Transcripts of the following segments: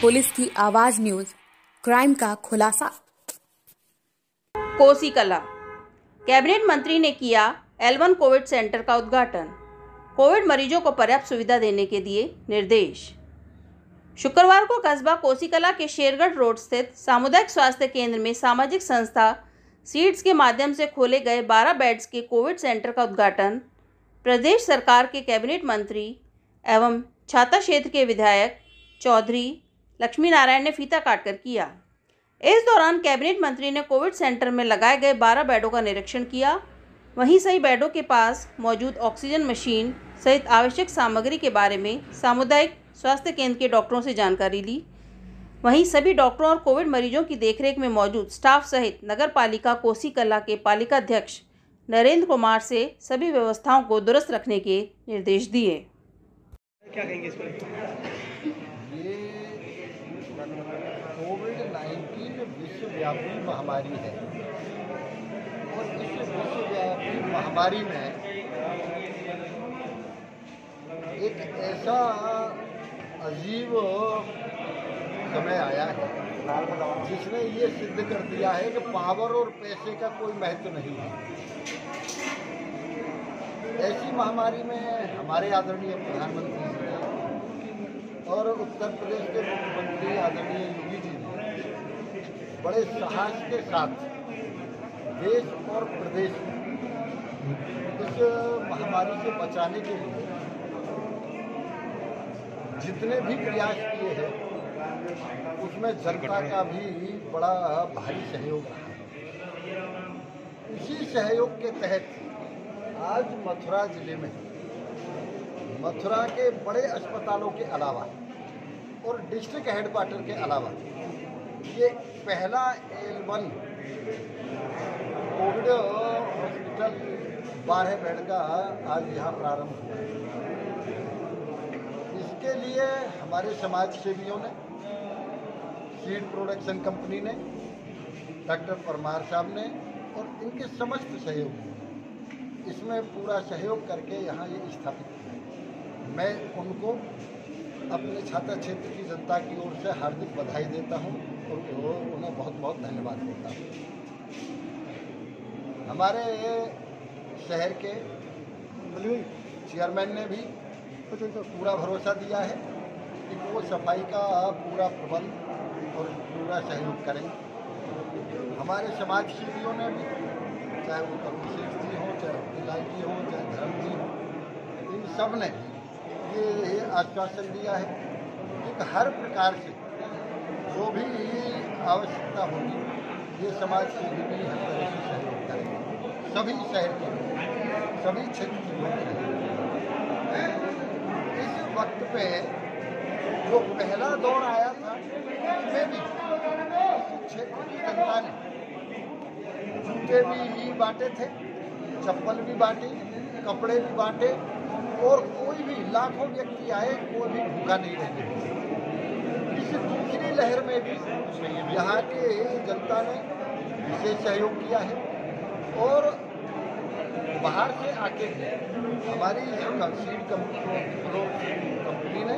Police की आवाज़ news, crime का खुलासा। कोसी कला कैबिनेट मंत्री ने किया एलवन कोविड सेंटर का उद्घाटन। कोविड मरीजों को पर्याप्त सुविधा देने के दिए निर्देश। शुक्रवार को कस्बा कोसीकला के शेरगढ़ रोड स्थित सामुदायिक स्वास्थ्य केंद्र में सामाजिक संस्था सीड्स के माध्यम से खोले गए 12 बेड्स के कोविड सेंटर का उद्घाटन प्रदेश सरकार के कैबिनेट मंत्री एवं छाता क्षेत्र के विधायक चौधरी लक्ष्मी नारायण ने फीता काटकर किया। इस दौरान कैबिनेट मंत्री ने कोविड सेंटर में लगाए गए 12 बेडों का निरीक्षण किया। वहीं सही बेडों के पास मौजूद ऑक्सीजन मशीन सहित आवश्यक सामग्री के बारे में सामुदायिक स्वास्थ्य केंद्र के डॉक्टरों से जानकारी ली। वहीं सभी डॉक्टरों और कोविड मरीजों की देखरेख में मौजूद स्टाफ सहित नगर पालिका कोसी कला के पालिका अध्यक्ष नरेंद्र कुमार से सभी व्यवस्थाओं को दुरुस्त रखने के निर्देश दिए। क्या कहेंगे इस पर ये कोविड नाइन्टीन विश्वव्यापी महामारी है। और इस विश्वव्यापी महामारी में एक ऐसा अजीब समय आया है, जिसने ये सिद्ध कर दिया है कि पावर और पैसे का कोई महत्व नहीं है। ऐसी महामारी में हमारे आदरणीय प्रधानमंत्री जी और उत्तर प्रदेश के मुख्यमंत्री आदरणीय योगी जी ने बड़े साहस के साथ देश और प्रदेश इस महामारी से बचाने के लिए जितने भी प्रयास किए हैं, उसमें जनता का भी बड़ा भारी सहयोग रहा इसी सहयोग के तहत आज मथुरा ज़िले में, मथुरा के बड़े अस्पतालों के अलावा और डिस्ट्रिक्ट हेडक्वार्टर के अलावा ये पहला एल वन कोविड हॉस्पिटल बारह बेड का आज यहाँ प्रारंभ हुआ इसके लिए हमारे समाज सेवियों ने सीड प्रोडक्शन कंपनी ने डॉक्टर परमार साहब ने और इनके समस्त सहयोगी इसमें पूरा सहयोग करके यहाँ ये स्थापित किया मैं उनको अपने छात्र क्षेत्र की जनता की ओर से हार्दिक बधाई देता हूँ और उन्हें बहुत बहुत धन्यवाद देता हूँ। हमारे शहर के चेयरमैन ने भी पूरा भरोसा दिया है कि वो सफ़ाई का पूरा प्रबंध और पूरा सहयोग करें। हमारे समाज सेवियों ने भी चाहे वो करुण जी हों चाहे पिलाई जी हों चाहे धर्म जी हों इन सबने ये, ये आश्वासन दिया है कि हर प्रकार से जो भी आवश्यकता होगी ये समाज सेवी भी हर तरह से सहयोग करेंगे सभी शहर के सभी क्षेत्र के लोग रहेंगे इस वक्त पे जो पहला दौर आया था उसमें भी क्षेत्र की जनता ने जूते भी ही बांटे थे चप्पल भी बांटी कपड़े भी बांटे और कोई भी लाखों व्यक्ति आए, कोई भी भूखा नहीं रहे इस दूसरी लहर में भी यहाँ के जनता ने विशेष सहयोग किया है और बाहर से आके हमारी सीड कंपनी ने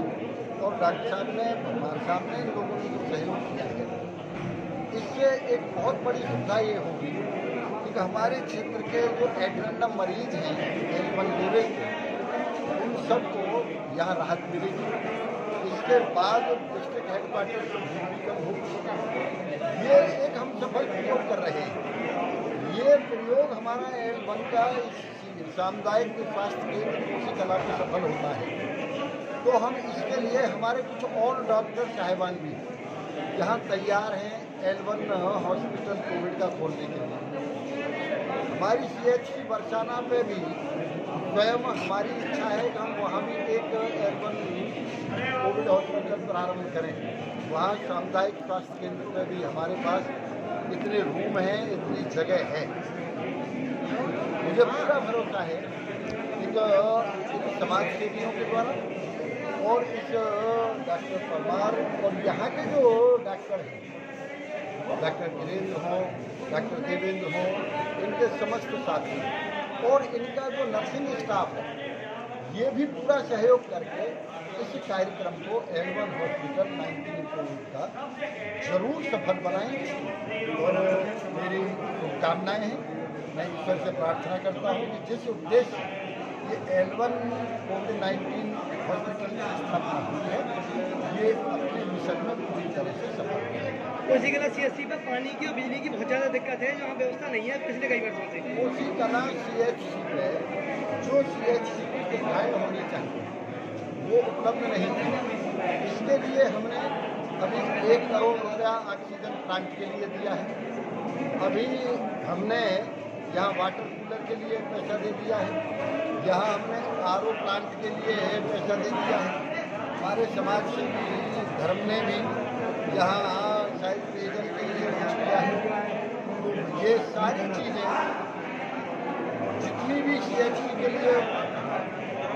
और डॉक्टर साहब ने परमार साहब ने लोगों को सहयोग किया है। इससे एक बहुत बड़ी सुविधा ये होगी कि हमारे क्षेत्र के जो एड्रेंडम मरीज़ हैं एल वन लेवल के उन सबको यहाँ राहत मिलेगी। इसके बाद डिस्ट्रिक्ट हेडक्वार्टर कम होगी। ये एक हम सफल प्रयोग कर रहे हैं। ये प्रयोग हमारा एल वन का सामुदायिक स्वास्थ्य केंद्र किसी कला पे सफल होता है। तो हम इसके लिए हमारे कुछ और डॉक्टर साहिबान भी यहाँ तैयार हैं एल वन हॉस्पिटल कोविड का खोलने के लिए। हमारी सी एच सी बरसाना पे भी स्वयं हमारी इच्छा है कि हम वहाँ भी एक वन कोविड हॉस्पिटल प्रारंभ करें। वहाँ सामुदायिक स्वास्थ्य केंद्र पे भी हमारे पास इतने रूम हैं इतनी जगह है। मुझे पूरा भरोसा है एक, एक समाज सेवियों के द्वारा और इस डॉक्टर परमार और यहाँ के जो डॉक्टर हैं डॉक्टर वीरेंद्र हों, डॉक्टर देवेंद्र हों, इनके समस्त साथी। और इनका जो नर्सिंग स्टाफ है, ये भी पूरा सहयोग करके इस कार्यक्रम को L one hospital nineteen covid का ज़रूर सफल बनाएँ। और मेरी शुभकामनाएँ हैं। मैं ईश्वर से प्रार्थना करता हूँ कि जिस उद्देश्य ये L one covid nineteen hospital की स्थापना हुई है, ये अपने मिशन में पूरी तरह से सफल हो कोसी कला सी पर पानी की और बिजली की बहुत ज़्यादा दिक्कत है, जहाँ व्यवस्था नहीं है, पिछले कई वर्षों से। कोसी कला सी एच सी पे जो सी एच सी की सुविधाएँ होनी चाहिए, वो उपलब्ध नहीं थी इसके लिए हमने अभी एक करोड़ रुपया ऑक्सीजन प्लांट के लिए दिया है। अभी हमने यहाँ वाटर कूलर के लिए पैसा दे दिया है। यहाँ हमने आरओ प्लांट के लिए पैसा दे दिया है। हमारे समाज सेवी धर्म ने भी यहाँ शायद पेयजल के लिए है। तो ये सारी चीज़ें जितनी भी सी एच सी के लिए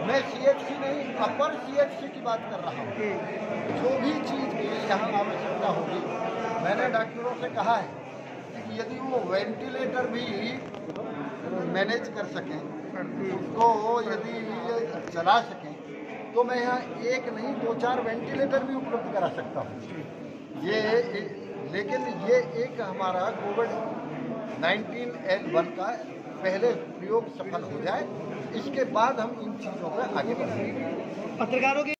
मैं सी एच सी नहीं अपर सी एच सी की बात कर रहा हूँ। जो भी चीज़ की यहाँ आवश्यकता होगी, मैंने डॉक्टरों से कहा है कि यदि वो वेंटिलेटर भी मैनेज कर सकें उसको यदि चला सकें तो मैं यहाँ एक नहीं, दो चार वेंटिलेटर भी उपलब्ध करा सकता हूँ। ये लेकिन ये एक हमारा कोविड 19 एल वन का पहले प्रयोग सफल हो जाए, इसके बाद हम इन चीज़ों पर आगे बढ़ेंगे। पत्रकारों के